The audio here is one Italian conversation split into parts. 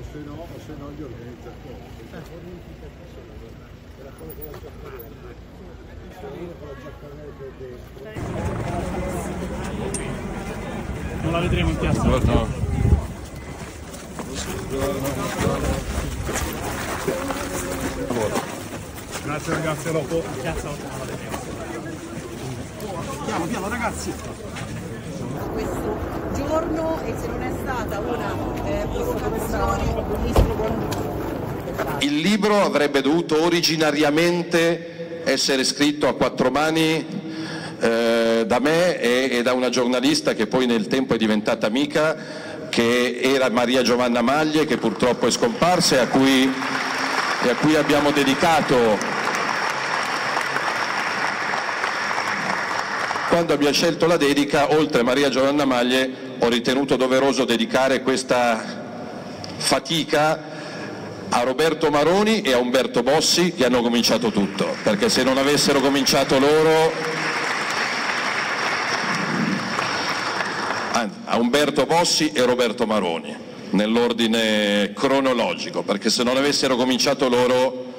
o se no, o se no gli la giapponese dentro. Non la vedremo in piazza. Grazie ragazzi, a dopo. Piazza non la vedremo. Piano, piano ragazzi. Questo giorno e se non è stata una eh. Il libro avrebbe dovuto originariamente essere scritto a quattro mani eh, da me e, e da una giornalista che poi nel tempo è diventata amica, che era Maria Giovanna Maglie, che purtroppo è scomparsa e a cui, e a cui abbiamo dedicato Quando abbiamo scelto la dedica, oltre a Maria Giovanna Maglie, ho ritenuto doveroso dedicare questa fatica a Roberto Maroni e a Umberto Bossi che hanno cominciato tutto, perché se non avessero cominciato loro, a Umberto Bossi e Roberto Maroni, nell'ordine cronologico, perché se non avessero cominciato loro,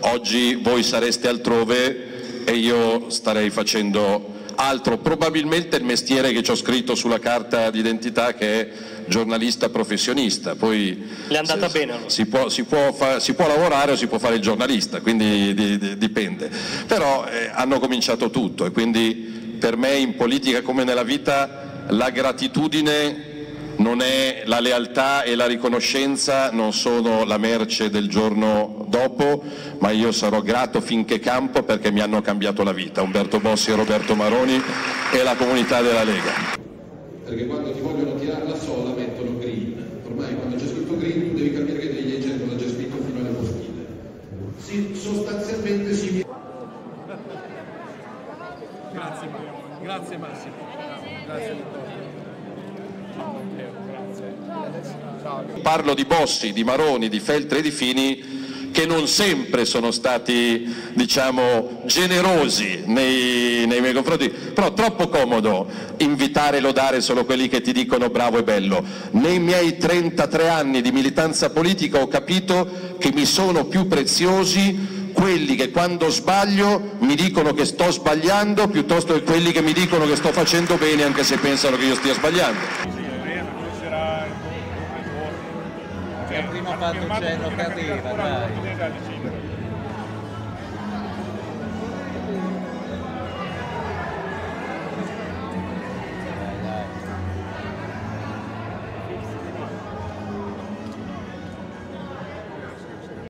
oggi voi sareste altrove e io starei facendo altro, probabilmente il mestiere che ci ho scritto sulla carta d'identità che è giornalista professionista, poi Le è andata si, bene, allora. si può, si può fa- si può lavorare o si può fare il giornalista, quindi di- di- dipende, però eh, hanno cominciato tutto e quindi per me in politica come nella vita la gratitudine è la lealtà e la riconoscenza non sono la merce del giorno dopo, ma io sarò grato finché campo perché mi hanno cambiato la vita, Umberto Bossi e Roberto Maroni e la comunità della Lega. perché quando ti vogliono tirare la sola mettono green. Ormai quando c'è scritto green tu devi capire che devi leggere cosa c'è scritto fino alle postine. Si, sostanzialmente si Grazie. Grazie Massimo. Grazie. Parlo di Bossi, di Maroni, di Feltre e di Fini che non sempre sono stati diciamo, generosi nei, nei miei confronti, però troppo comodo invitare e lodare solo quelli che ti dicono bravo e bello. Nei miei 33 anni di militanza politica ho capito che mi sono più preziosi quelli che quando sbaglio mi dicono che sto sbagliando piuttosto che quelli che mi dicono che sto facendo bene anche se pensano che io stia sbagliando. Fatto cenno che arriva, dai.